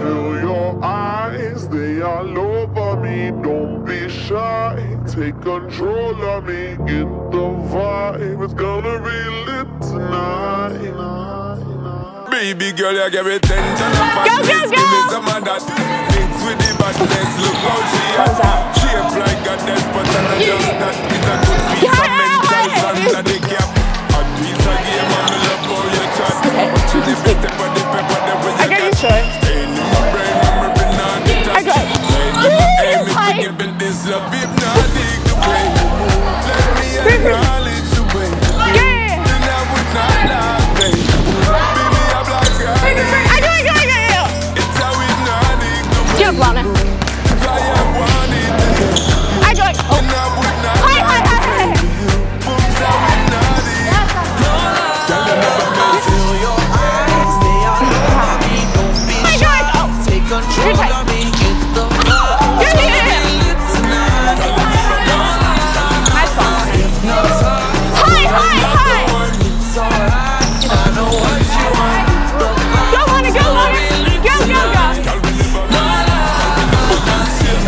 Feel your eyes, they all over me. Don't be shy, take control of me. Get the vibe, it's gonna be lit tonight. Baby girl, you give me ten ton of Give me some of that. Mix with the.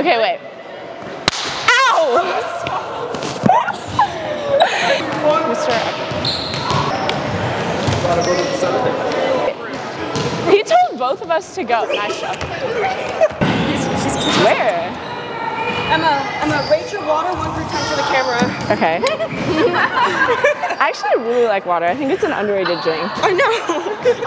Okay, wait. Ow! Mr. He told both of us to go. Where? I'm a, I'm a rate your water one through ten for the camera. Okay. I actually really like water. I think it's an underrated drink. I know.